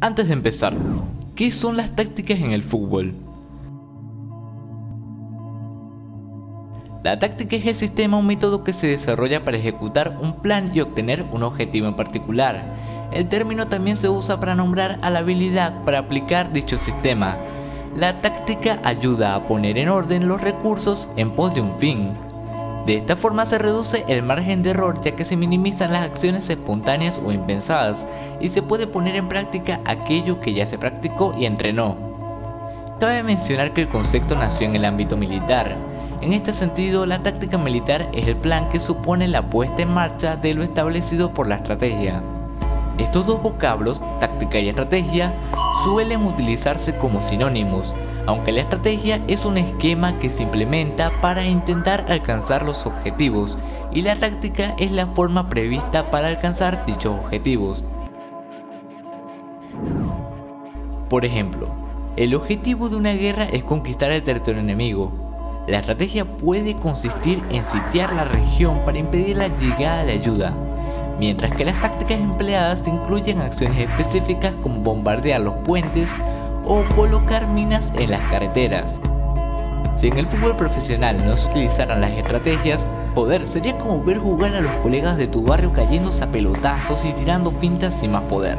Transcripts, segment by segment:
Antes de empezar, ¿qué son las tácticas en el fútbol? La táctica es el sistema o método que se desarrolla para ejecutar un plan y obtener un objetivo en particular. El término también se usa para nombrar a la habilidad para aplicar dicho sistema. La táctica ayuda a poner en orden los recursos en pos de un fin. De esta forma se reduce el margen de error ya que se minimizan las acciones espontáneas o impensadas y se puede poner en práctica aquello que ya se practicó y entrenó. Cabe mencionar que el concepto nació en el ámbito militar. En este sentido, la táctica militar es el plan que supone la puesta en marcha de lo establecido por la estrategia. Estos dos vocablos, táctica y estrategia, suelen utilizarse como sinónimos, aunque la estrategia es un esquema que se implementa para intentar alcanzar los objetivos y la táctica es la forma prevista para alcanzar dichos objetivos. Por ejemplo, el objetivo de una guerra es conquistar el territorio enemigo. La estrategia puede consistir en sitiar la región para impedir la llegada de ayuda, mientras que las tácticas empleadas incluyen acciones específicas como bombardear los puentes, o colocar minas en las carreteras. Si en el fútbol profesional no se utilizaran las estrategias, poder sería como ver jugar a los colegas de tu barrio cayéndose a pelotazos y tirando fintas sin más poder.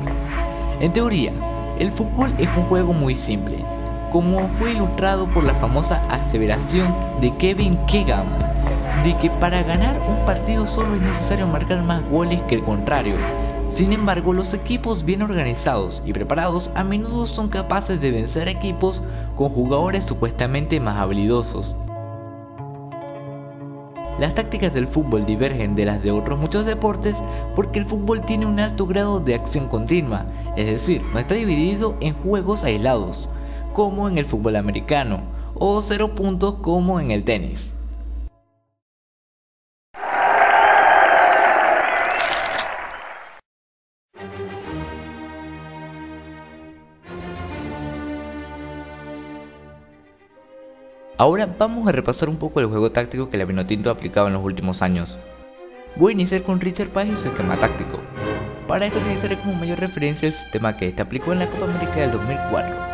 En teoría, el fútbol es un juego muy simple, como fue ilustrado por la famosa aseveración de Kevin Keegan, de que para ganar un partido solo es necesario marcar más goles que el contrario, sin embargo, los equipos bien organizados y preparados a menudo son capaces de vencer equipos con jugadores supuestamente más habilidosos. Las tácticas del fútbol divergen de las de otros muchos deportes porque el fútbol tiene un alto grado de acción continua, es decir, no está dividido en juegos aislados, como en el fútbol americano, o cero puntos como en el tenis. Ahora vamos a repasar un poco el juego táctico que la Vinotinto ha aplicado en los últimos años. Voy a iniciar con Richard Page y su esquema táctico. Para esto utilizaré como mayor referencia el sistema que este aplicó en la Copa América del 2004.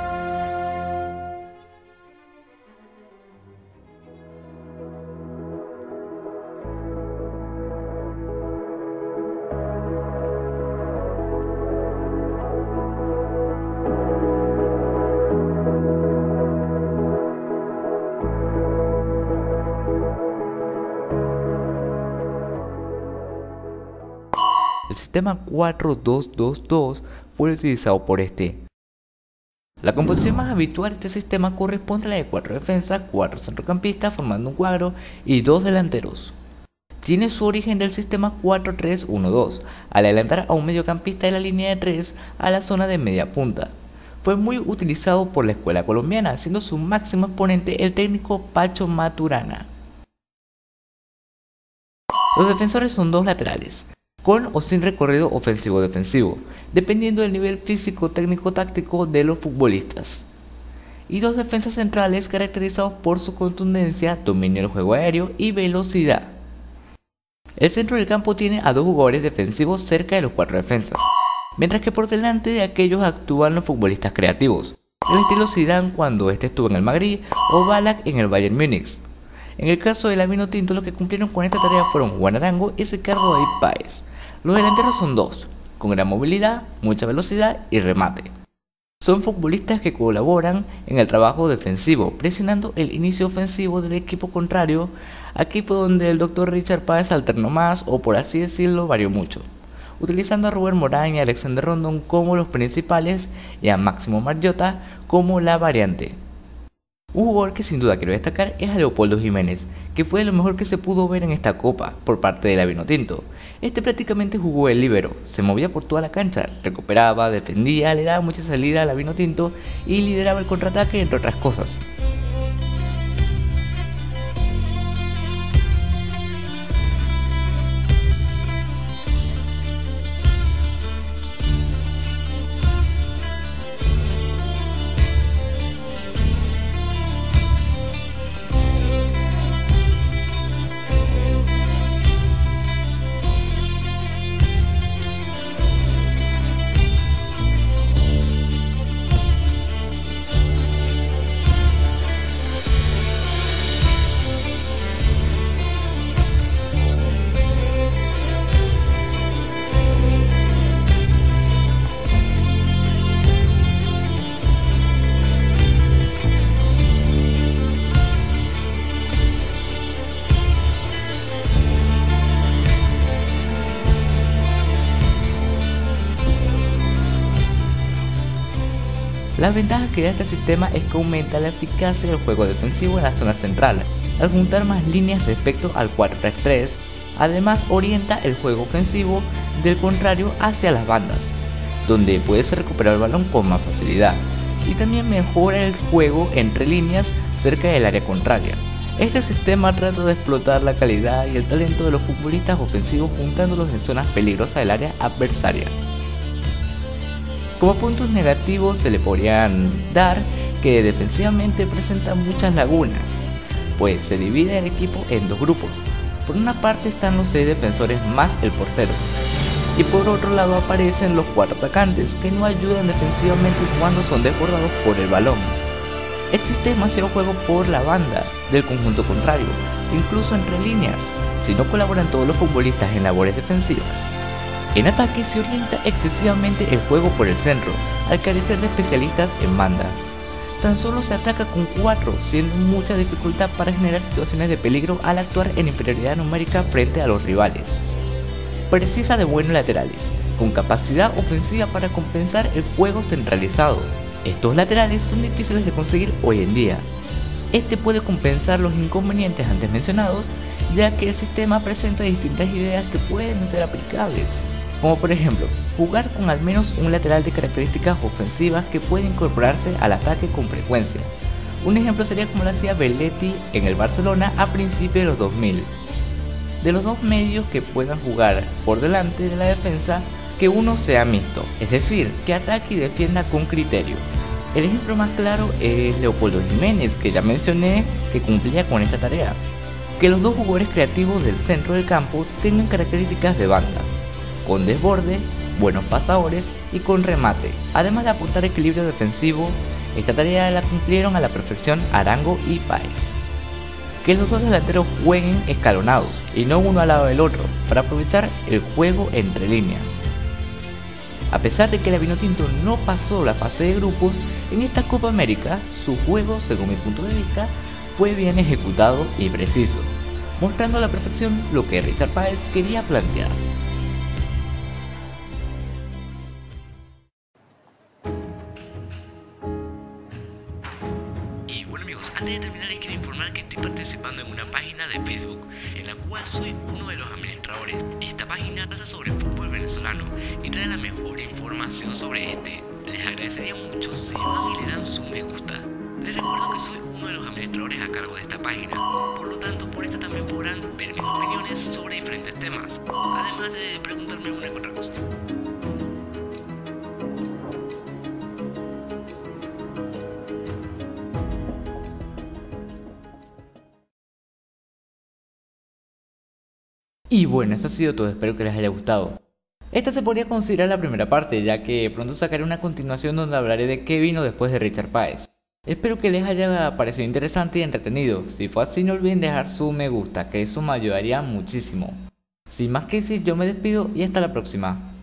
El sistema 4-2-2-2 fue utilizado por este. La composición más habitual de este sistema corresponde a la de 4 defensas, 4 centrocampistas formando un cuadro y 2 delanteros. Tiene su origen del sistema 4-3-1-2, al adelantar a un mediocampista de la línea de 3 a la zona de media punta. Fue muy utilizado por la escuela colombiana, siendo su máximo exponente el técnico Pacho Maturana. Los defensores son dos laterales, con o sin recorrido ofensivo-defensivo, dependiendo del nivel físico, técnico, táctico de los futbolistas. Y dos defensas centrales caracterizados por su contundencia, dominio del juego aéreo y velocidad. El centro del campo tiene a dos jugadores defensivos cerca de los cuatro defensas, mientras que por delante de aquellos actúan los futbolistas creativos, el estilo Zidane cuando este estuvo en el Madrid o Balak en el Bayern Múnich. En el caso del Vino Tinto, los que cumplieron con esta tarea fueron Juan Arango y Ricardo David Páez. Los delanteros son dos, con gran movilidad, mucha velocidad y remate. Son futbolistas que colaboran en el trabajo defensivo, presionando el inicio ofensivo del equipo contrario. Aquí fue donde el Dr. Richard Páez alternó más, o por así decirlo, varió mucho, utilizando a Rubén Morán y a Alexander Rondon como los principales y a Máximo Marjota como la variante. Un jugador que sin duda quiero destacar es a Leopoldo Jiménez, que fue lo mejor que se pudo ver en esta copa por parte de la Tinto. Este prácticamente jugó el libero, se movía por toda la cancha, recuperaba, defendía, le daba mucha salida a la Tinto y lideraba el contraataque entre otras cosas. La ventaja que da este sistema es que aumenta la eficacia del juego defensivo en la zona central, al juntar más líneas respecto al 4-3-3, además orienta el juego ofensivo del contrario hacia las bandas, donde puedes recuperar el balón con más facilidad, y también mejora el juego entre líneas cerca del área contraria. Este sistema trata de explotar la calidad y el talento de los futbolistas ofensivos juntándolos en zonas peligrosas del área adversaria. Como puntos negativos se le podrían dar que defensivamente presenta muchas lagunas, pues se divide el equipo en dos grupos. Por una parte están los seis defensores más el portero, y por otro lado aparecen los cuatro atacantes que no ayudan defensivamente cuando son desbordados por el balón. Existe demasiado juego por la banda del conjunto contrario, incluso entre líneas, si no colaboran todos los futbolistas en labores defensivas. En ataque se orienta excesivamente el juego por el centro, al carecer de especialistas en banda. Tan solo se ataca con 4, siendo mucha dificultad para generar situaciones de peligro al actuar en inferioridad numérica frente a los rivales. Precisa de buenos laterales, con capacidad ofensiva para compensar el juego centralizado. Estos laterales son difíciles de conseguir hoy en día. Este puede compensar los inconvenientes antes mencionados, ya que el sistema presenta distintas ideas que pueden ser aplicables como por ejemplo jugar con al menos un lateral de características ofensivas que puede incorporarse al ataque con frecuencia. Un ejemplo sería como lo hacía Belletti en el Barcelona a principios de los 2000. De los dos medios que puedan jugar por delante de la defensa, que uno sea mixto, es decir, que ataque y defienda con criterio. El ejemplo más claro es Leopoldo Jiménez, que ya mencioné que cumplía con esta tarea. Que los dos jugadores creativos del centro del campo tengan características de banda, con desborde, buenos pasadores y con remate. Además de apuntar equilibrio defensivo, esta tarea la cumplieron a la perfección Arango y Páez. Que los dos delanteros jueguen escalonados y no uno al lado del otro para aprovechar el juego entre líneas. A pesar de que la Vinotinto no pasó la fase de grupos, en esta Copa América su juego, según mi punto de vista, fue bien ejecutado y preciso, mostrando a la perfección lo que Richard Páez quería plantear. Terminar les quiero informar que estoy participando en una página de Facebook en la cual soy uno de los administradores. Esta página trata sobre el fútbol venezolano y trae la mejor información sobre este. Les agradecería mucho si van y le dan su me gusta. Les recuerdo que soy uno de los administradores a cargo de esta página, por lo tanto por esta también podrán ver mis opiniones sobre diferentes temas, además de preguntarme una y otra cosa. Bueno, eso ha sido todo, espero que les haya gustado. Esta se podría considerar la primera parte, ya que pronto sacaré una continuación donde hablaré de qué vino después de Richard Páez. Espero que les haya parecido interesante y entretenido. Si fue así no olviden dejar su me gusta, que eso me ayudaría muchísimo. Sin más que decir, yo me despido y hasta la próxima.